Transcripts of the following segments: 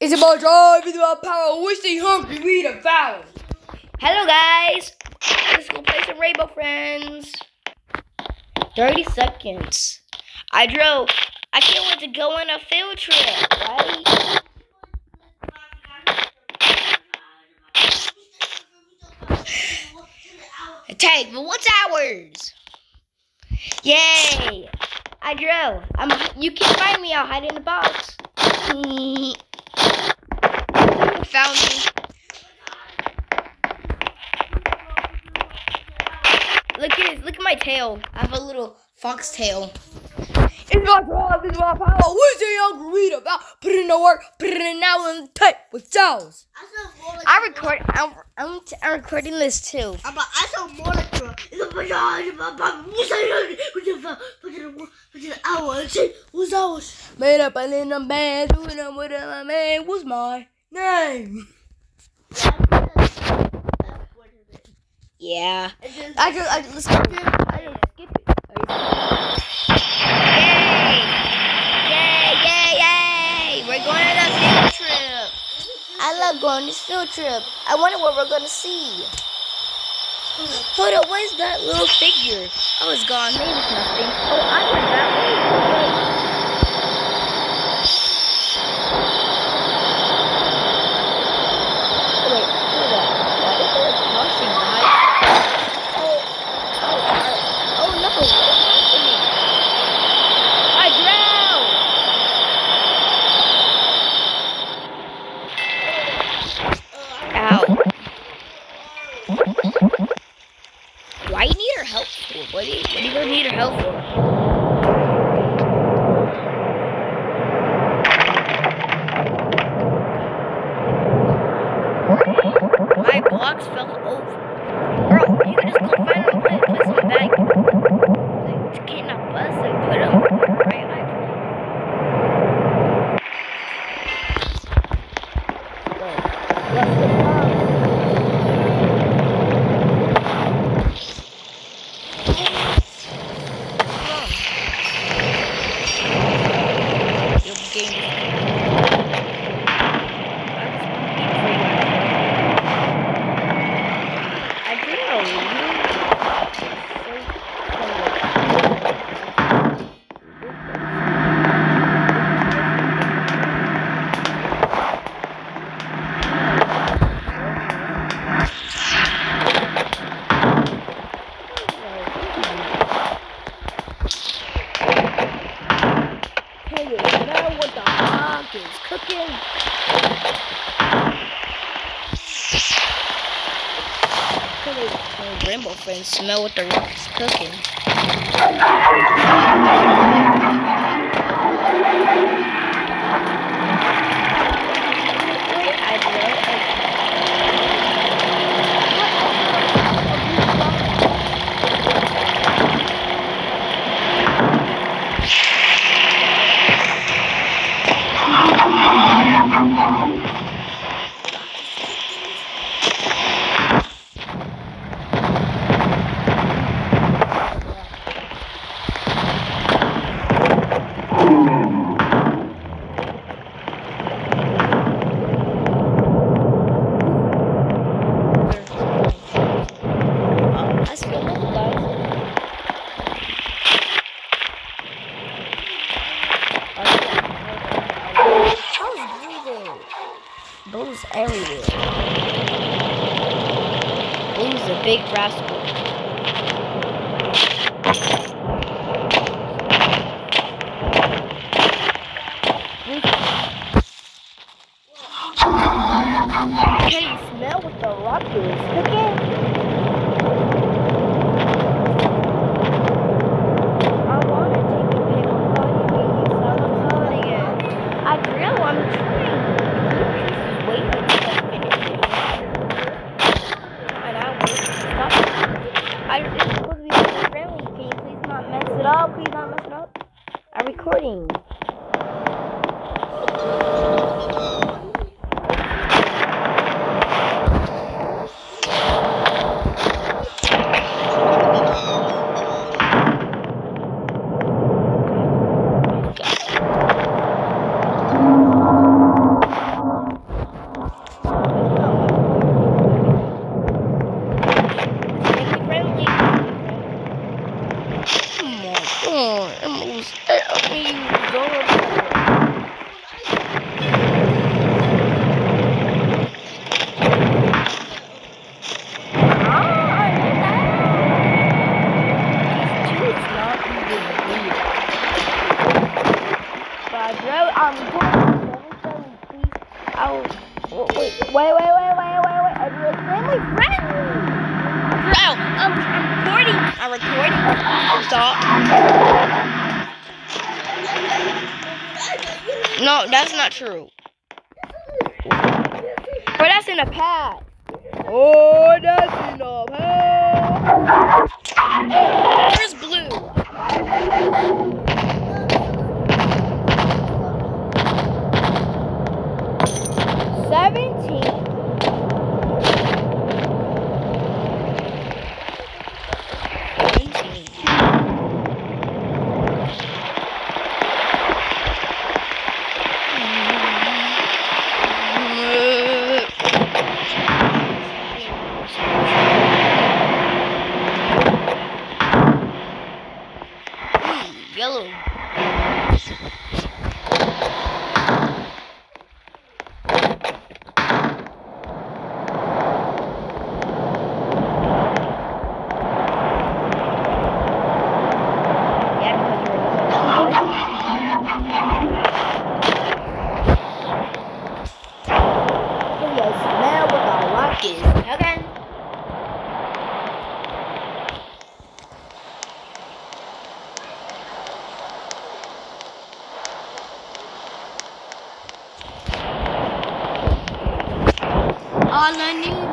It's about drive, it's about power. We stay hungry, we devour. Hello, guys. Let's go play some Rainbow Friends. 30 seconds. I drove. I can't wait to go on a field trip, right? Take but what's ours? Yay! I drove. I'm. You can find me. I'll hide in the box. Found me. Look at this. Look at my tail. I have a little fox tail. It's about drive, it's about power. We stay hungry, we devour. Put in the work, put it in now and tape with Charles. I record. I'm, I'm, t- I'm recording this too. Aber also Monitor. Ist aber ja, muss er Who's ours? Made up and in a band, doing them with a man. What's my name? Yeah. I just, I just skip it. I just skip it. Yay! Yay! Yay! Yay! We're going on a field trip. I love going on this field trip. I wonder what we're gonna see. Hold up, what is that little figure? I was gone. Maybe it's nothing. Oh, I went that way. Passa Rainbow friends smell what the rock is cooking I smell it, guys. How's breathing? Blue's everywhere. Blue's a big rascal. No, that's not true. But that's in a pad. Oh, that's in a pad. Where's blue? Seventeen. learning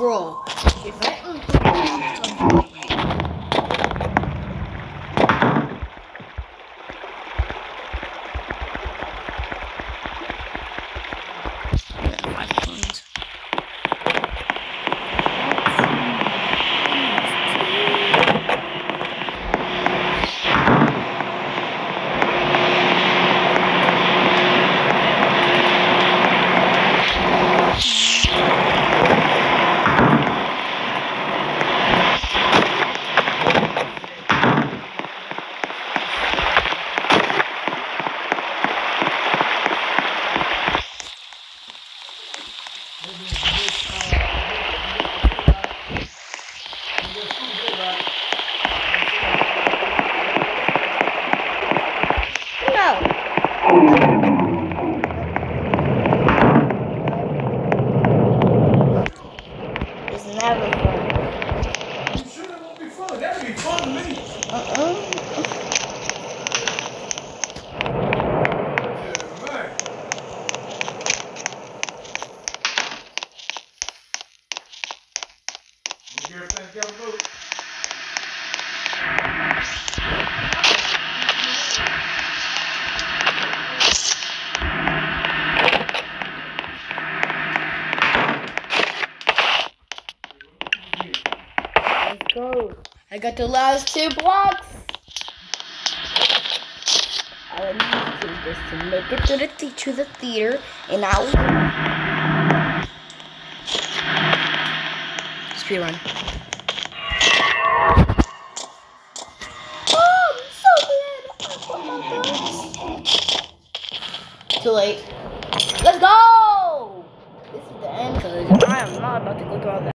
brawl. Got the last two blocks. I need to do to make it to the th- to the theater, and I will speed run. Oh, I'm so glad. Too late. Let's go. This is the end because I am not about to go through all that.